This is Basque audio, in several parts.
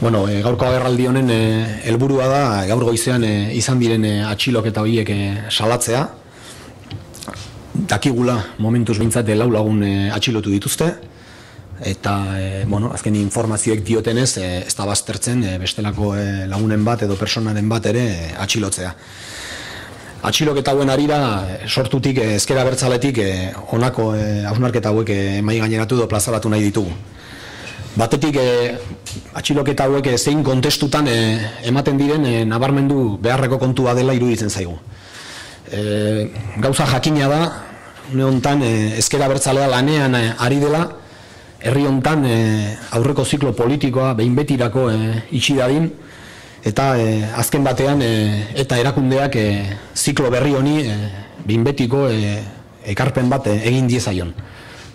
Bueno, e, gaurko agerraldi honen eh, helburua da gaur goizean e, izan diren e, atxiloketa horiek e, salatzea. Dakigula momentuz bintzate lau lagun e, atxilotu dituzte eta e, bueno, azken informazioek diotenez e, ez da baztertzen e, bestelako e, lagunen bat edo personaren bat ere e, atxilotzea. Atxiloketa hauen arira sortutik ezkera bertzaletik e, honako e, hausnarketa hauek e, mai gaineratu edo plazaratu nahi ditugu. Batetik e, atxiloketa hauek e, zein kontestutan eh, ematen diren e, nabarmendu beharreko kontua dela iruditzen zaigu. E, gauza jakina da, une honetan e, ezkera bertzalea lanean ari dela, herri honetan aurreko ziklo politikoa behin betirako e, itxi dadin, eta azken batean eta erakundeak e, ziklo berri honi e, behin betiko ekarpen bat egin diezaion.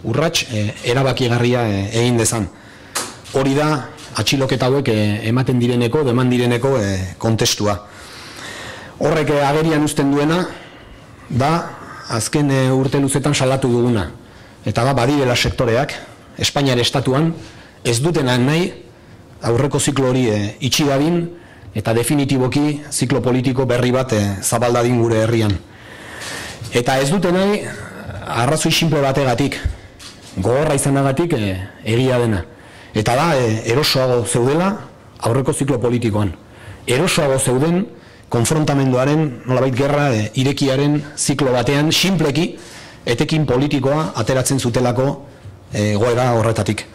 Urrats e, erabakigarria e, egin dezan hori da atxiloketa hauek eh, ematen direneko, deman direneko e, kontestua. Horrek eh, agerian uzten duena, da azken e, urte luzetan salatu duguna. Eta da badirela sektoreak, Espainiare estatuan, ez dutena nahi aurreko ziklo hori e, itxi dadin, eta definitiboki ziklo politiko berri bat e, zabaldadin gure herrian. Eta ez duten nahi, arrazoi simple bategatik, gogorra izanagatik e, egia dena. Eta da, e, erosoago zeudela aurreko ziklo politikoan. Erosoago zeuden konfrontamenduaren, nolabait gerra, e, irekiaren ziklo batean, simpleki, etekin politikoa ateratzen zutelako e, goera horretatik.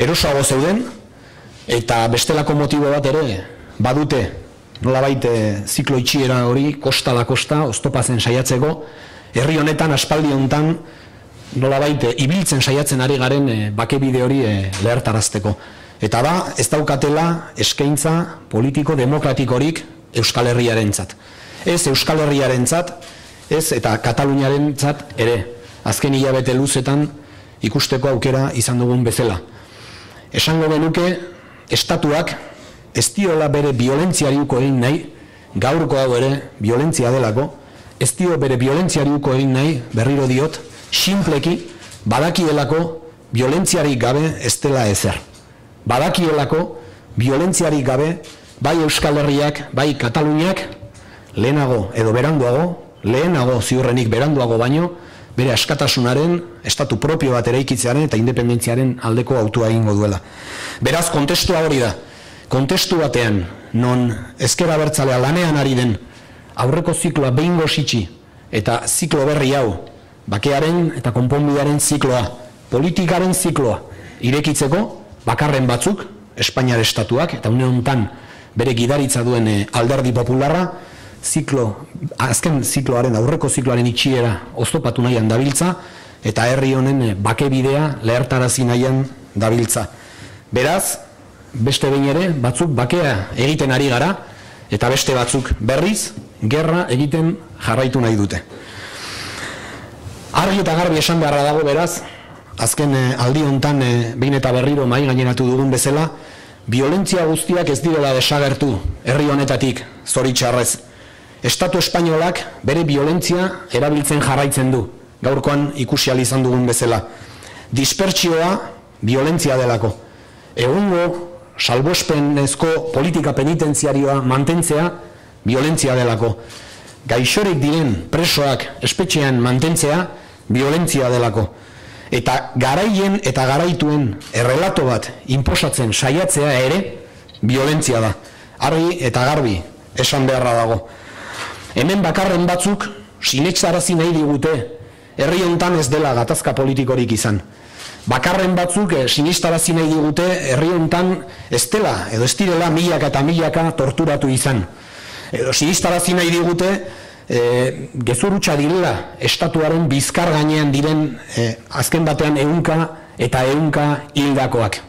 Erosoago zeuden, eta bestelako motibo bat ere, badute, nolabait e, ziklo itxiera hori, kosta la kosta, oztopazen saiatzeko, herri honetan, aspaldi honetan, nola baite, ibiltzen saiatzen ari garen e, bake bide hori e, lehertarazteko. Eta da, ez daukatela eskaintza politiko demokratikorik Euskal Herriaren zat. Ez Euskal Herriaren zat, ez eta Kataluniaren zat ere. Azken hilabete luzetan ikusteko aukera izan dugun bezala. Esango benuke, estatuak ez diola bere violentziariuko egin nahi, gaurko hau ere violentzia delako, ez dio bere violentziariuko egin nahi, berriro diot, simpleki badakielako violentziarik gabe ez dela ezer. Badakielako violentziarik gabe bai Euskal Herriak, bai Kataluniak lehenago edo beranduago, lehenago ziurrenik beranduago baino, bere askatasunaren, estatu propio bat eraikitzearen eta independentziaren aldeko autua egingo duela. Beraz, kontestua hori da. Kontestu batean, non ezkera bertzalea lanean ari den, aurreko zikloa behin gositxi, eta ziklo berri hau, bakearen eta konponbidearen zikloa, politikaren zikloa, irekitzeko, bakarren batzuk, Espainiar estatuak, eta une honetan bere gidaritza duen eh, alderdi popularra, ziklo, azken zikloaren, aurreko zikloaren itxiera oztopatu nahian dabiltza, eta herri honen eh, bake bidea lehertarazi nahian dabiltza. Beraz, beste behin ere, batzuk bakea egiten ari gara, eta beste batzuk berriz, gerra egiten jarraitu nahi dute. Argi eta garbi esan beharra dago beraz, azken eh, aldi hontan eh, behin eta berriro mai gaineratu dugun bezala, violentzia guztiak ez direla desagertu herri honetatik, zoritxarrez. Estatu espainolak bere violentzia erabiltzen jarraitzen du, gaurkoan ikusi izan dugun bezala. Dispertsioa violentzia delako. Egungo salbospenezko politika penitenziarioa mantentzea violentzia delako. Gaixorik diren presoak espetxean mantentzea violentzia delako. Eta garaien eta garaituen errelato bat inposatzen saiatzea ere violentzia da. Argi eta garbi esan beharra dago. Hemen bakarren batzuk sinetsarazi nahi digute herri hontan ez dela gatazka politikorik izan. Bakarren batzuk eh, sinistarazi nahi digute herri hontan ez dela edo ez direla milaka eta milaka torturatu izan. Edo sinistarazi nahi digute e, gezurutxa direla estatuaren bizkar gainean diren e, azken batean ehunka eta ehunka hildakoak.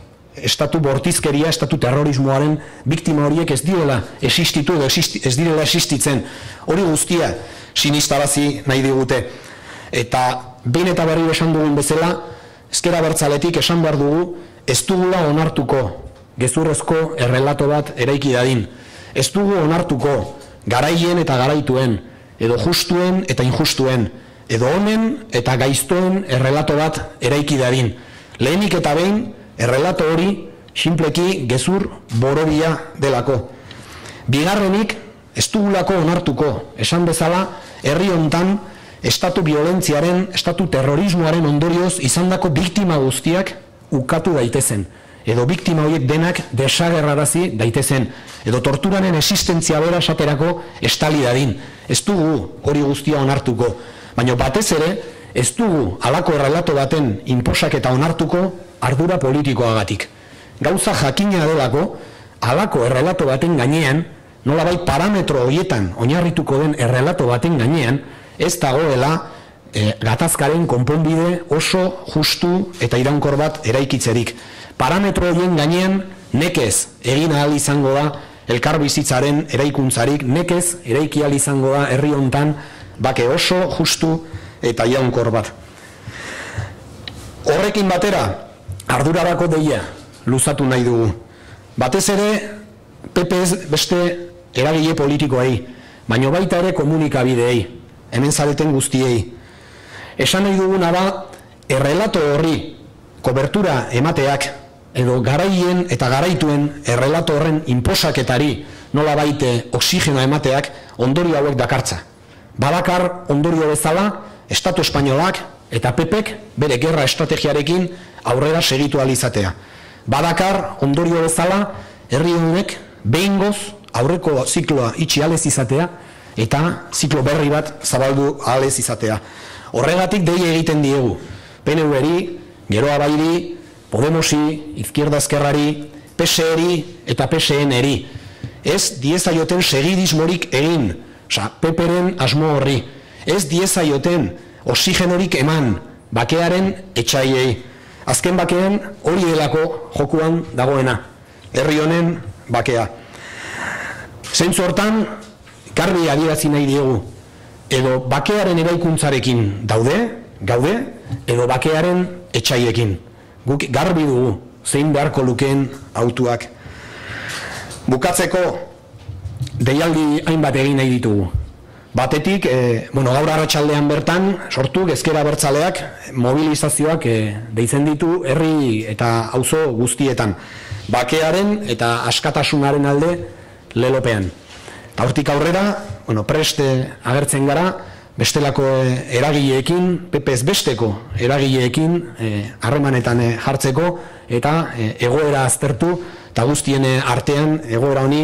Estatu bortizkeria, estatu terrorismoaren biktima horiek ez direla existitu edo ez direla existitzen. Hori guztia sinistarazi nahi digute. Eta behin eta berri esan dugun bezala, ezkera bertzaletik esan behar dugu, ez dugula onartuko gezurrezko errelato bat eraiki dadin. Ez dugu onartuko garaien eta garaituen, edo justuen eta injustuen, edo honen eta gaiztoen errelato bat eraiki dadin. Lehenik eta behin, errelato hori Sinpleki gezur borobia delako. Bigarrenik, ez dugulako onartuko, esan bezala, herri hontan estatu violentziaren, estatu terrorismoaren ondorioz izandako biktima guztiak ukatu daitezen edo biktima horiek denak desagerrarazi daitezen, edo torturanen existentzia bera esaterako estali dadin. Ez dugu hori guztia onartuko, baina batez ere, ez dugu alako errelato baten inposak eta onartuko ardura politikoagatik. Gauza jakina delako, alako errelato baten gainean, nola bai parametro horietan oinarrituko den errelato baten gainean, ez dagoela e, gatazkaren konponbide oso justu eta iraunkor bat eraikitzerik parametro horien gainean nekez egin ahal izango da elkar bizitzaren eraikuntzarik nekez eraiki ahal izango da herri hontan bake oso justu eta jaunkor bat. Horrekin batera ardurarako deia luzatu nahi dugu. Batez ere PPS beste eragile politikoei, baino baita ere komunikabideei, hemen zareten guztiei. Esan nahi duguna da errelato horri kobertura emateak edo garaien eta garaituen errelato horren inposaketari nola baite oksigena emateak ondorio hauek dakartza. Badakar ondorio bezala, Estatu Espainolak eta PEPek bere gerra estrategiarekin aurrera segitu alizatea. Badakar ondorio bezala, herri honek behin goz aurreko zikloa itxi alez izatea eta ziklo berri bat zabaldu alez izatea. Horregatik dei egiten diegu, PNV-eri, geroa bairi, Podemosi, Izquierda Ezkerrari, PSEri eta PSN-eri. Ez diezaioten segidismorik egin, oza, peperen asmo horri. Ez diezaioten oxigenorik eman, bakearen etxaiei. Azken bakean hori delako jokuan dagoena. Herri honen bakea. Zentzu hortan, garbi adierazi nahi diegu. Edo bakearen eraikuntzarekin daude, gaude, edo bakearen etxaiekin guk garbi dugu zein beharko lukeen autuak. Bukatzeko deialdi hainbat egin nahi ditugu. Batetik, e, bueno, gaur arratsaldean bertan, sortu gezkera bertzaleak mobilizazioak e, deitzen ditu herri eta auzo guztietan. Bakearen eta askatasunaren alde lelopean. Hortik aurrera, bueno, preste agertzen gara, bestelako eh, eragileekin, PPS besteko eragileekin eh, harremanetan e, jartzeko eta egoera aztertu eta guztien artean egoera honi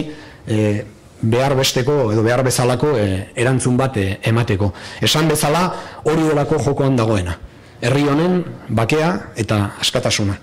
behar besteko edo behar bezalako erantzun bat emateko. Esan bezala hori delako jokoan dagoena. Herri honen bakea eta askatasuna.